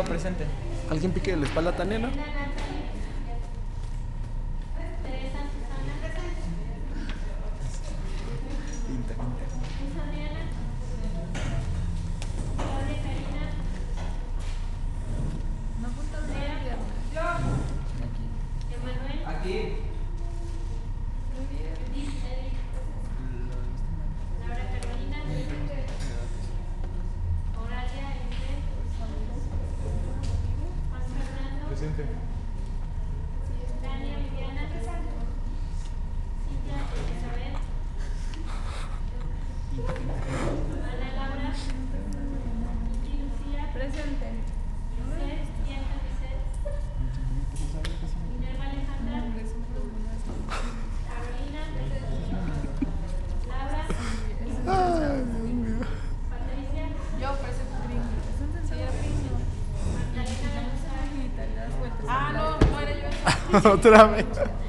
presente. ¿Alguien pique la espalda a pinta. Aquí. Presente. Dania Viviana, Cintia Elizabeth, Ana Laura, Vicky Lucía, Presente. Outra vez.